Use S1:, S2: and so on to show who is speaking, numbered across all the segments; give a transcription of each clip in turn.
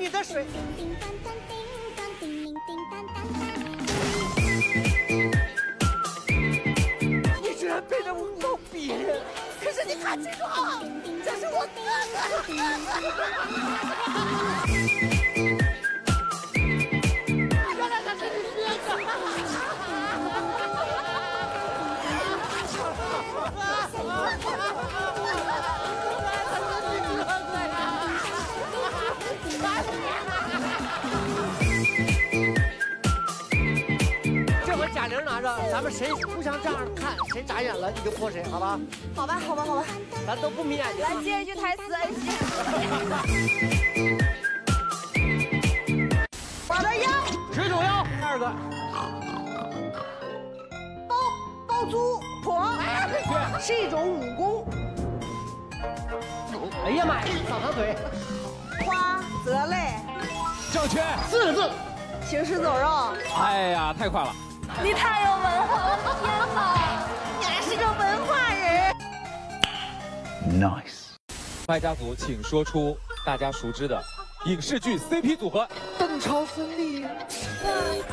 S1: 你的水。你居然背着我告别人，可是你看清楚啊，这是我哥哥。们谁互相这样看，谁眨眼了你就泼谁，好吧？
S2: 好吧，好吧，好吧，
S1: 咱都不眯眼睛。
S2: 来接一句台词，恩熙。
S1: 我的腰，水煮腰，二个。
S2: 包包租婆是一种武功。
S1: 哎呀妈呀，扫堂腿。
S2: 花泽类，
S3: 正确，
S1: 四个字。
S2: 行尸走肉。
S3: 哎呀，太快了。
S2: 你太有文化了，天哪！你还是个文化人。
S3: Nice。快家族，请说出大家熟知的影视剧 CP 组合。
S1: 邓超、孙俪。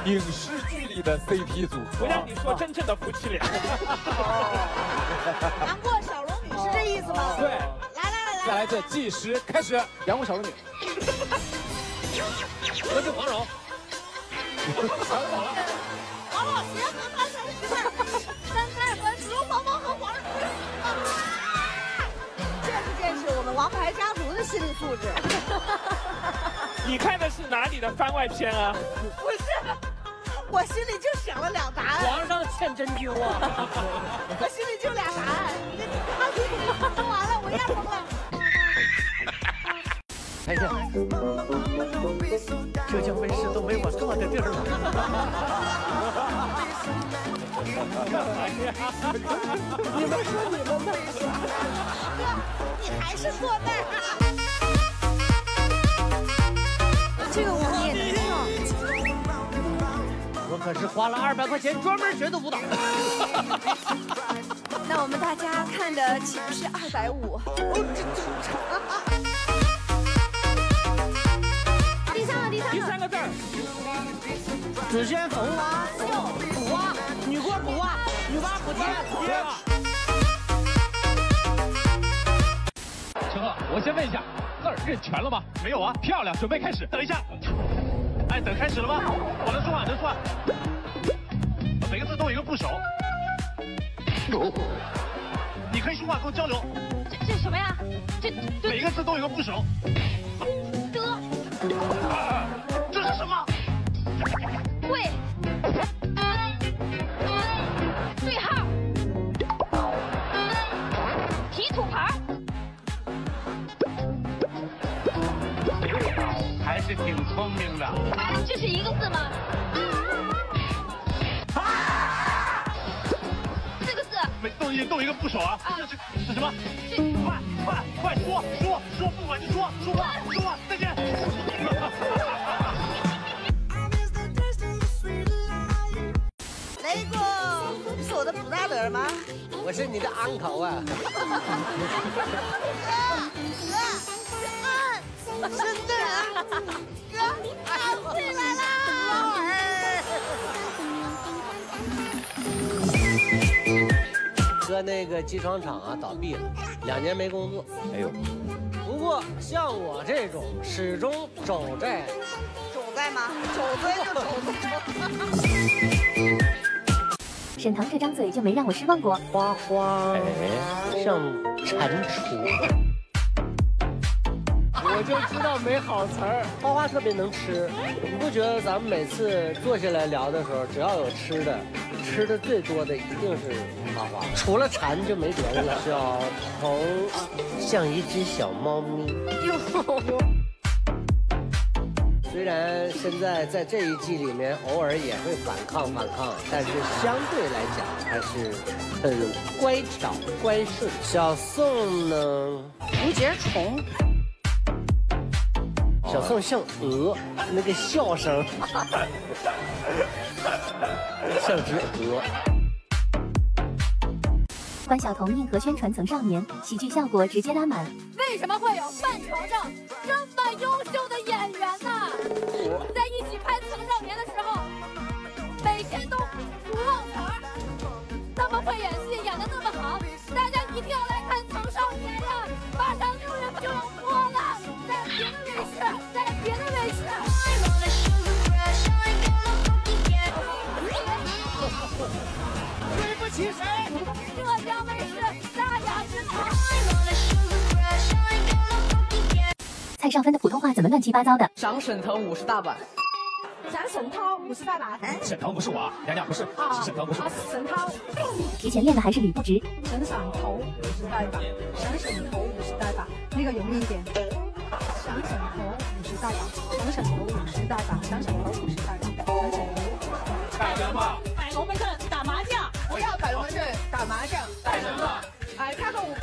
S3: 影视剧里的 CP 组合。
S4: 我让你说真正的夫妻俩。
S2: 杨过、小龙女是这意思吗？
S3: 对。
S2: 来来来来。
S3: 再来，这计时开始。
S1: 杨过、小龙女。
S3: 何静、黄蓉。
S2: 想好了。王老师和潘长石，三太子只有宝宝和皇上。见识见识我们王牌家族的心理素质。
S4: 你看的是哪里的番外篇啊？
S2: 不是，我心里就想了两答案。
S1: 皇上欠针灸啊！
S2: 我心里就俩答案。你他说完了，我咽疯了。
S1: 哎呀，浙江卫视都没我坐的地儿了。你们说你们的，
S2: 哥，你还是坐那儿。这个舞你也能
S1: 跳？我可是花了二百块钱专门学的舞蹈。
S2: 那我们大家看的岂不是二百五？第三个，
S4: 字儿。
S1: 子轩逢蛙秀，补蛙，女锅补蛙，女娲补天。
S3: 陈赫，我先问一下，字儿认全了吗？
S4: 没有啊。
S3: 漂亮，准备开始。
S4: 等一下。哎，等开始了吗？我能说话，能说话。每个字都有一个部首。你可以说话，跟我交流。
S2: 这这什么呀？这
S4: 每个字都有一个部首。
S2: 的。
S4: 这是什么？
S2: 会，对号，提土牌，
S4: 还是挺聪明的。
S2: 这是一个字吗？四个字。
S4: 每动一动一个部首啊。这是是什么？快快快说说说，不管就说说话说话，再见。
S2: 吗？
S1: 我是你的 uncle 啊。
S2: 哥，哥，真的啊！哥，俺回来啦！
S1: 哥，那个机床厂啊倒闭了，两年没工作。哎呦，不过像我这种始终走在，
S2: 走在吗？走在就走
S5: 在。沈腾这张嘴就没让我失望过。
S1: 花花，哎，像蟾蜍。我就知道没好词儿。花花特别能吃，你不觉得咱们每次坐下来聊的时候，只要有吃的，吃的最多的一定是花花，除了馋就没别的了。小童像一只小猫咪。哟。虽然现在在这一季里面偶尔也会反抗反抗，但是相对来讲还是很乖巧乖顺。小宋呢，
S2: 无节虫。
S1: 小宋像鹅，那个笑声像只鹅。
S5: 关晓彤硬核宣传曾少年喜剧效果直接拉满。
S2: 为什么会有范丞丞这么优秀的演员呢？
S5: 在一起拍上分的普通话怎么乱七八糟的？
S6: 想沈腾五十大板。
S2: 想沈涛五十大板。
S3: 沈腾不是我，娘娘不是，是沈腾不是我。
S2: 沈涛。
S5: 提前练的还是捋不直。
S2: 想沈头五十大板。想沈头五十大板，那个容易一点。想沈头五十大板。想沈头五十大板。想沈头五十大板。想沈头。
S4: 干什么？
S2: 摆龙门阵打麻将。
S6: 不要摆龙门阵打麻将。
S4: 干什么？
S2: 哎，跳个舞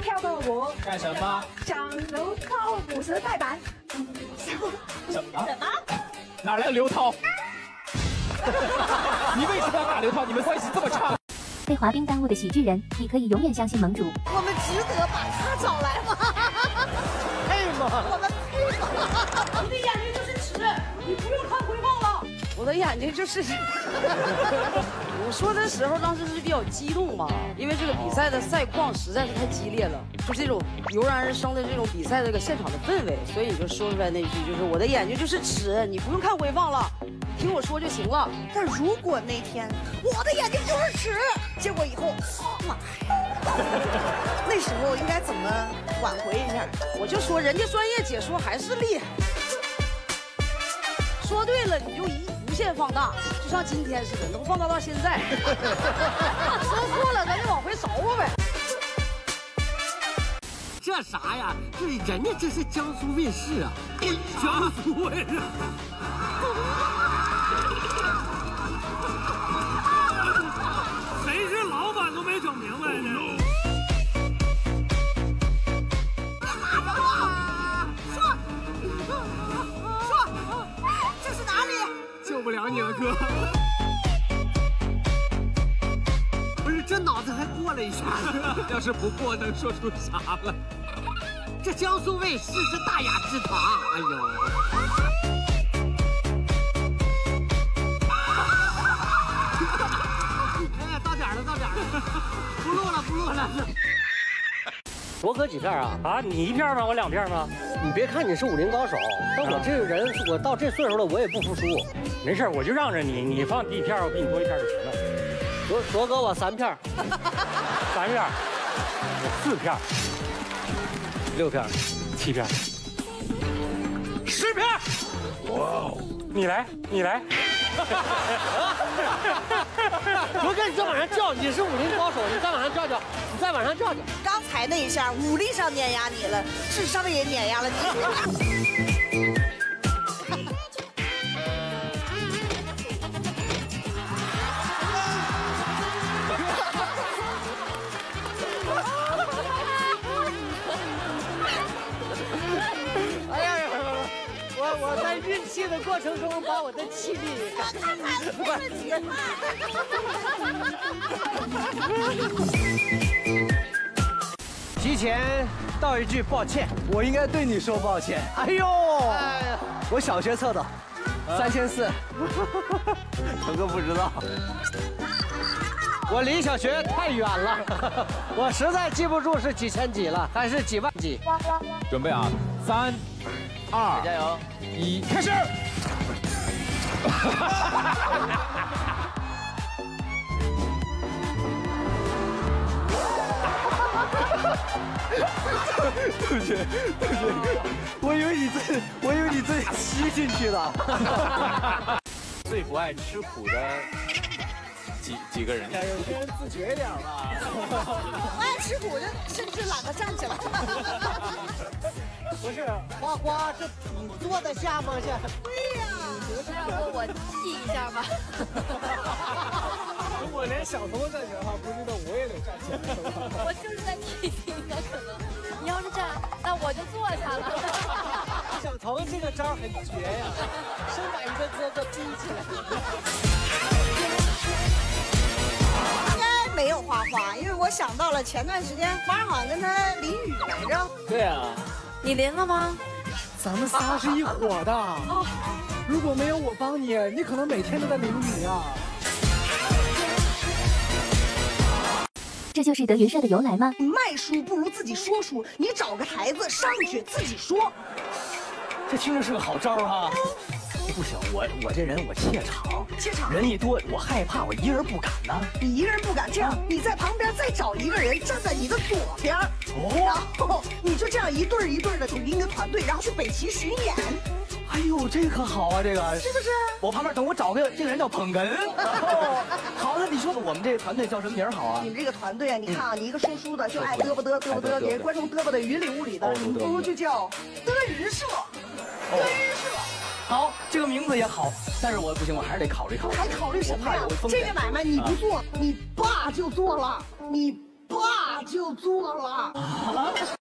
S2: 跳个舞。
S3: 干什么？
S2: 想刘涛五十大板。
S3: 什么？
S2: 什么？
S3: 哪来的刘涛？你为什么要打刘涛？你们关系这么差？
S5: 被滑冰耽误的喜剧人，你可以永远相信盟主。
S2: 我们值得把他找来吗？
S1: 配吗？
S2: 我们配吗？你的眼
S6: 我的眼睛就是。我说的时候，当时是比较激动嘛，因为这个比赛的赛况实在是太激烈了，就这种油然而生的这种比赛这个现场的氛围，所以你就说出来那句，就是我的眼睛就是尺，你不用看回放了，听我说就行了。
S2: 但如果那天我的眼睛就是尺，结果以后，妈呀，那时候应该怎么挽回一下？
S6: 我就说人家专业解说还是厉害，说对了你就一。无限放大，就像今天似的，能放大到现在。说错了，咱就往回找吧呗。
S1: 这啥呀？这人家这是江苏卫视啊，江苏卫视。
S4: 谁是老板都没整明白呢。
S1: 了一下。
S3: 要是不过，能说出啥了？
S1: 这江苏卫视是大雅之堂。哎呦！哎，到点了，到点了，不录了，不录了。我哥几片啊？
S7: 啊，你一片吗？我两片吗？
S1: 你别看你是武林高手，但我这个人，我到这岁数了，我也不服输。
S7: 没事，我就让着你，你放第一片，我比你多一片就行了。
S1: 卓卓哥，我三片，
S7: 三片，我四片，
S1: 六片，
S7: 七片，十片。哇哦，你来，你来。
S1: 卓哥，你再往上叫，你是武林高手，你再往上叫叫，你再往上叫叫。
S2: 刚才那一下，武力上碾压你了，智商也碾压了你。
S1: 我在运气的过程中把我的气力。提前道一句抱歉，
S8: 我应该对你说抱歉。哎呦，我小学测的，三千四。腾哥不知道，
S1: 我离小学太远了，我实在记不住是几千几了，还是几万几。
S3: 准备啊，三、二、
S8: 加油！
S3: 一，开始。
S8: 对不起，对不起，我以为你自，我以为你自己吸进去的。
S3: 最不爱吃苦的几几个人？
S8: 有些人自觉一点吧。
S2: 不 爱吃苦的，甚至懒得站起来。
S1: 不是，花花，这你坐得下吗？这。
S2: 对呀，
S9: 要不我记一下吧。
S8: 如果连小童站起来的话，不知道我也得站起来。
S9: 我就是在提醒他，可能你要是站，那我就坐下了。
S1: 小童这个招很绝呀，先把一个哥哥逼起来。
S2: 没有花花，因为我想到了前段时间花好像跟他淋雨来着。
S8: 对啊，
S9: 你淋了吗？
S8: 咱们仨是一伙的。如果没有我帮你，你可能每天都在淋雨啊。
S5: 这就是德云社的由来吗？
S2: 卖书不如自己说书，你找个台子上去自己说。
S8: 这听着是个好招啊！不行，我我这人我怯场，
S2: 怯场
S8: 人一多我害怕，我一个人不敢呢。
S2: 你一个人不敢这样，你在旁边再找一个人站在你的左边，哦然后你就这样一对儿一对儿的组一个团队，然后去北齐巡演，
S8: 哎呦，这可好啊，这个
S2: 是不是？
S8: 我旁边等我找个这个人叫捧哏。哦好，那你说我们这个团队叫什么名好啊
S2: 你？们这个团队啊，你看啊，你一个叔叔的就爱嘚啵嘚嘚啵嘚，给观众嘚啵的云里雾里的
S8: 哦，
S2: 你们不如就叫德云社，德云社。
S8: 好，这个名字也好，但是我不行，我还是得考虑考虑。
S2: 还考虑什么呀这个买卖你不做，你爸就做了，你爸就做了。